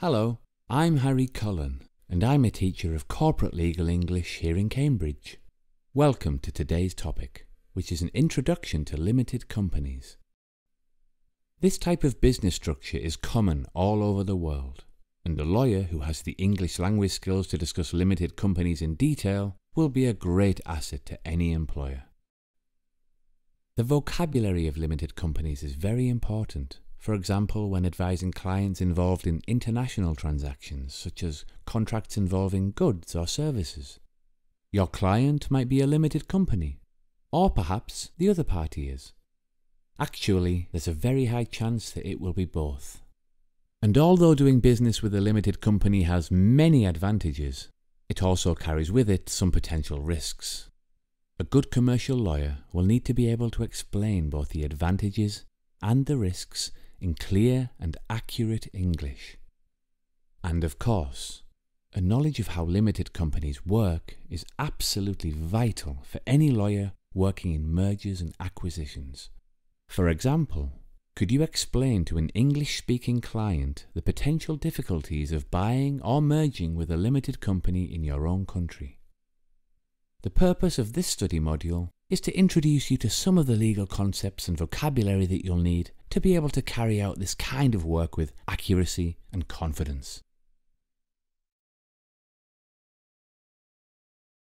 Hello, I'm Harry Cullen, and I'm a teacher of corporate legal English here in Cambridge. Welcome to today's topic, which is an introduction to limited companies. This type of business structure is common all over the world, and a lawyer who has the English language skills to discuss limited companies in detail will be a great asset to any employer. The vocabulary of limited companies is very important for example, when advising clients involved in international transactions, such as contracts involving goods or services. Your client might be a limited company, or perhaps the other party is. Actually, there's a very high chance that it will be both. And although doing business with a limited company has many advantages, it also carries with it some potential risks. A good commercial lawyer will need to be able to explain both the advantages and the risks in clear and accurate English. And of course, a knowledge of how limited companies work is absolutely vital for any lawyer working in mergers and acquisitions. For example, could you explain to an English speaking client the potential difficulties of buying or merging with a limited company in your own country? The purpose of this study module is to introduce you to some of the legal concepts and vocabulary that you'll need to be able to carry out this kind of work with accuracy and confidence.